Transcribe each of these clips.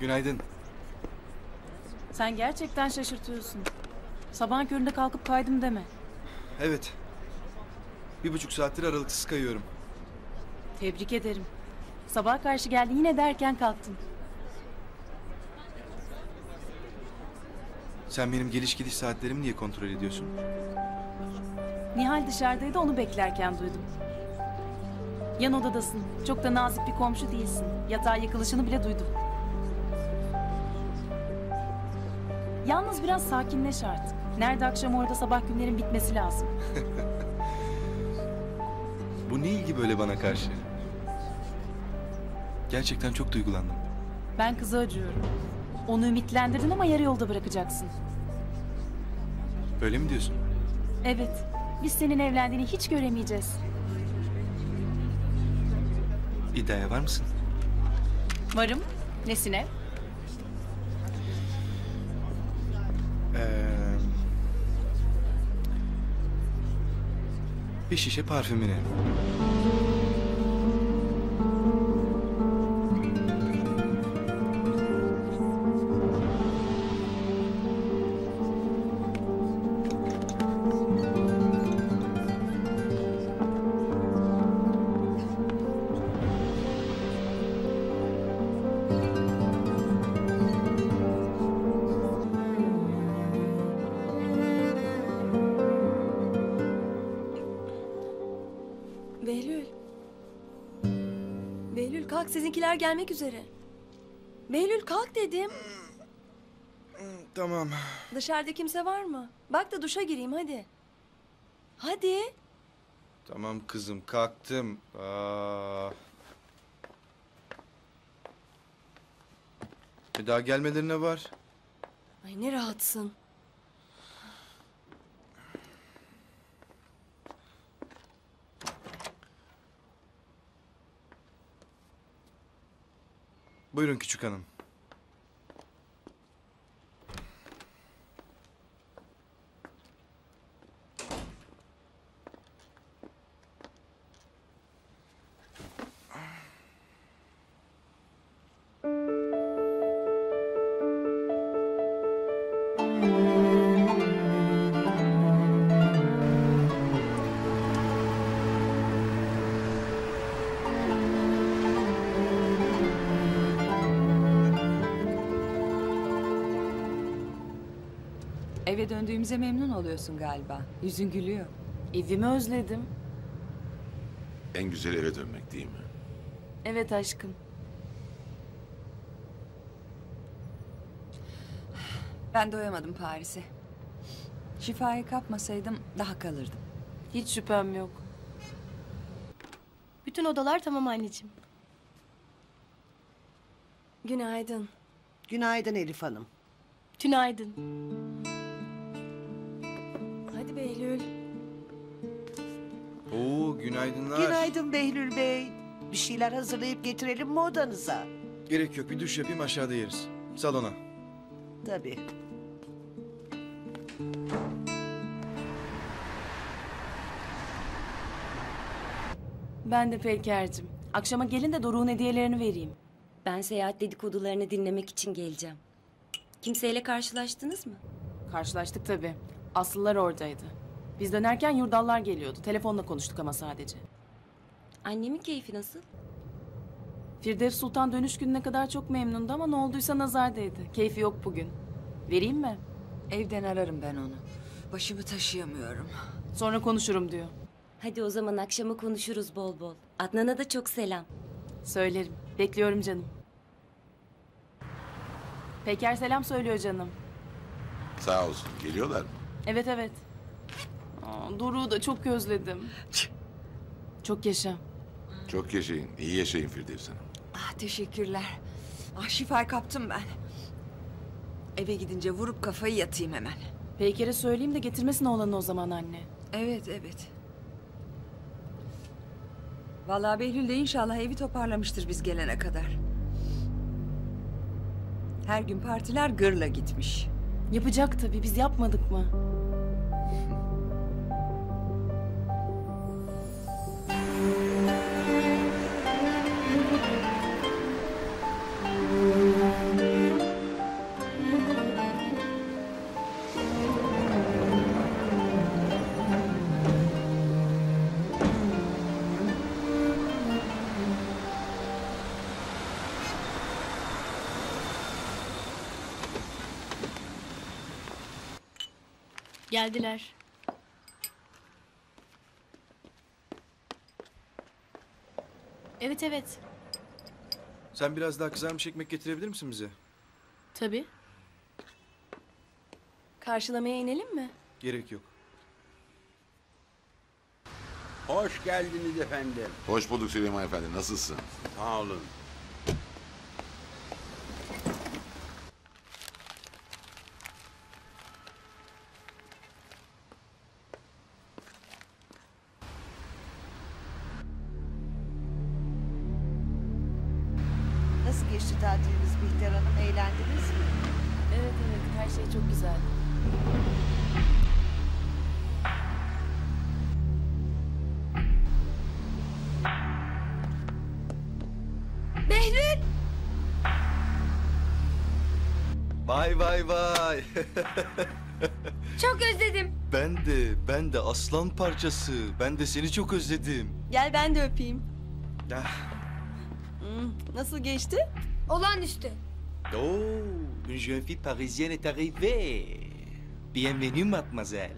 Günaydın. Sen gerçekten şaşırtıyorsun. Sabahın köründe kalkıp kaydım deme. Evet. Bir buçuk saattir aralıksız kayıyorum. Tebrik ederim. Sabah karşı geldin yine de erken kalktın. Sen benim geliş gidiş saatlerimi niye kontrol ediyorsun? Nihal dışarıdaydı onu beklerken duydum. Yan odadasın. Çok da nazik bir komşu değilsin. Yatağa yıkılışını bile duydum. Yalnız biraz sakinleş artık. Nerede akşam orada sabah günlerin bitmesi lazım. Bu ne ilgi böyle bana karşı? Gerçekten çok duygulandım. Ben kıza acıyorum. Onu ümitlendirdin ama yarı yolda bırakacaksın. Öyle mi diyorsun? Evet. Biz senin evlendiğini hiç göremeyeceğiz. İddiaya var mısın? Varım. Nesine? Bir şişe parfümüne. Behlül kalk sizinkiler gelmek üzere. Behlül kalk dedim. Tamam. Dışarıda kimse var mı? Bak da duşa gireyim hadi. Hadi. Tamam kızım kalktım. Aa. E daha gelmelerine var. Ay ne rahatsın. Buyurun küçük hanım. Eve döndüğümüze memnun oluyorsun galiba. Yüzün gülüyor. Evimi özledim. En güzel eve dönmek değil mi? Evet aşkım. Ben doyamadım Paris'e. Şifayı kapmasaydım daha kalırdım. Hiç şüphem yok. Bütün odalar tamam anneciğim. Günaydın. Günaydın Elif Hanım. Tünaydın. Behlül. Oo günaydınlar. Günaydın Behlül Bey. Bir şeyler hazırlayıp getirelim mi odanıza? Gerek yok bir duş yapayım aşağıda yeriz. Salona. Tabii. Ben de Peyker'cim. Akşama gelin de Doruk'un hediyelerini vereyim. Ben seyahat dedikodularını dinlemek için geleceğim. Kimseyle karşılaştınız mı? Karşılaştık tabii. Aslılar oradaydı. Biz dönerken yurdallar geliyordu. Telefonla konuştuk ama sadece. Annemin keyfi nasıl? Firdevs Sultan dönüş gününe kadar çok memnundu ama ne olduysa nazar değdi. Keyfi yok bugün. Vereyim mi? Evden ararım ben onu. Başımı taşıyamıyorum. Sonra konuşurum diyor. Hadi o zaman akşama konuşuruz bol bol. Adnan'a da çok selam. Söylerim. Bekliyorum canım. Peker selam söylüyor canım. Sağ olsun. Geliyorlar mı? Evet evet. Aa, Doruk'u da çok özledim. Çok yaşa. Çok yaşayın. İyi yaşayın Firdevs Hanım. Ah teşekkürler. Ah şifayı kaptım ben. Eve gidince vurup kafayı yatayım hemen. Peyker'e söyleyeyim de getirmesin oğlanı o zaman anne. Evet evet. Vallahi Behlül de inşallah evi toparlamıştır biz gelene kadar. Her gün partiler gırla gitmiş. Yapacak tabii biz yapmadık mı? Geldiler. Evet evet. Sen biraz daha kızarmış ekmek getirebilir misin bize? Tabii. Karşılamaya inelim mi? Gerek yok. Hoş geldiniz efendim. Hoş bulduk Süleyman Efendi. Nasılsın? Sağ olun. Nasıl geçti tatiliniz Bihter Hanım? Eğlendiniz mi? Evet evet her şey çok güzel. Vay vay vay. Çok özledim. ben de, ben de aslan parçası. Ben de seni çok özledim. Gel ben de öpeyim. Ah. Hmm, nasıl geçti? Olağanüstü. Oh, une jeune fille parisienne est arrivée. Bienvenue mademoiselle.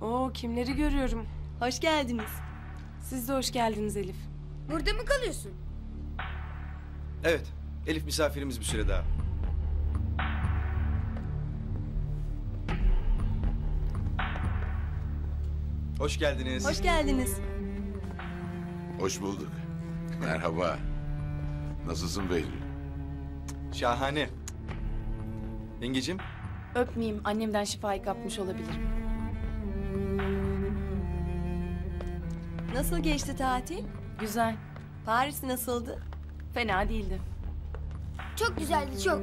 Oo kimleri görüyorum. Hoş geldiniz. Siz de hoş geldiniz Elif. Burada mı kalıyorsun? Evet, Elif misafirimiz bir süre daha. Hoş geldiniz. Hoş geldiniz. Hoş bulduk. Merhaba. Nasılsın Behlül? Şahane. Yengecim, Öpmeyeyim annemden şifayı kapmış olabilirim. Nasıl geçti tatil? Güzel. Paris nasıldı? Fena değildi. Çok güzeldi çok.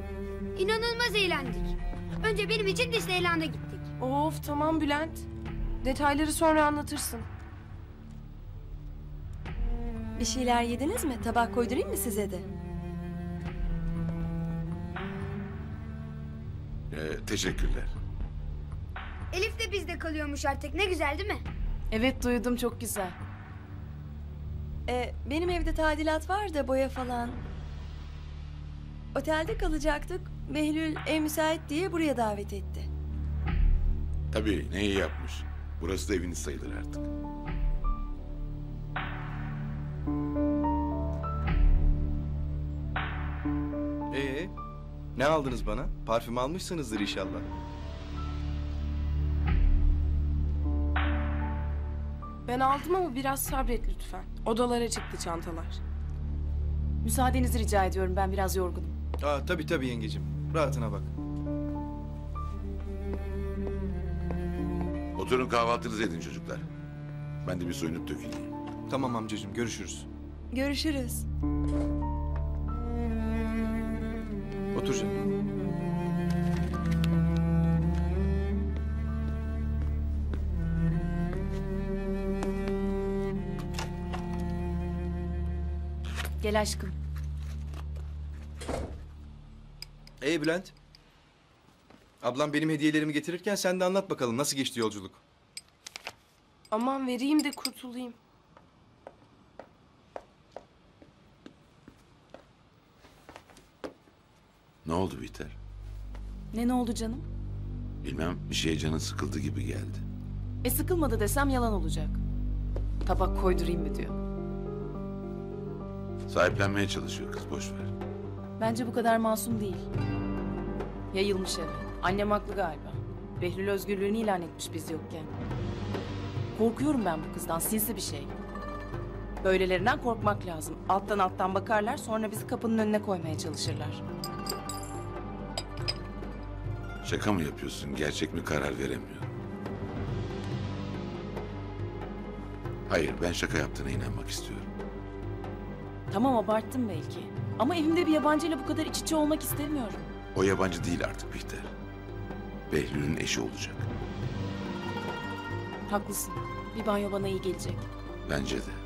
İnanılmaz eğlendik. Önce benim için Disneyland'a gittik. Of tamam Bülent. Detayları sonra anlatırsın. Bir şeyler yediniz mi? Tabak koydurayım mı size de? Ee, teşekkürler. Elif de bizde kalıyormuş artık. Ne güzel değil mi? Evet duydum çok güzel. Ee, benim evde tadilat var da boya falan. Otelde kalacaktık. Behlül ev müsait diye buraya davet etti. Tabii ne iyi yapmış. Burası da eviniz sayılır artık. Ne aldınız bana? Parfüm almışsınızdır inşallah. Ben aldım ama biraz sabret lütfen. Odalara çıktı çantalar. Müsaadenizi rica ediyorum ben biraz yorgunum. Aa, tabii tabii yengecim. Rahatına bak. Oturun kahvaltınızı edin çocuklar. Ben de bir soyunup döküleyim. Tamam amcacığım, görüşürüz. Görüşürüz. Otur canım. Gel aşkım. Ee Bülent? Ablam benim hediyelerimi getirirken sen de anlat bakalım nasıl geçti yolculuk? Aman vereyim de kurtulayım. Ne oldu Bihter? Ne ne oldu canım? Bilmem bir şeye canın sıkıldı gibi geldi. E sıkılmadı desem yalan olacak. Tabak koydurayım mı diyor. Sahiplenmeye çalışıyor kız boş ver. Bence bu kadar masum değil. Yayılmış eve. Annem haklı galiba. Behlül özgürlüğünü ilan etmiş biz yokken. Korkuyorum ben bu kızdan. Sinsi bir şey. Böylelerinden korkmak lazım. Alttan alttan bakarlar sonra bizi kapının önüne koymaya çalışırlar. Şaka mı yapıyorsun? Gerçek mi karar veremiyorum. Hayır ben şaka yaptığına inanmak istiyorum. Tamam abarttım belki. Ama evimde bir yabancıyla bu kadar iç içe olmak istemiyorum. O yabancı değil artık Bihter. Behlül'ün eşi olacak. Haklısın. Bir banyo bana iyi gelecek. Bence de.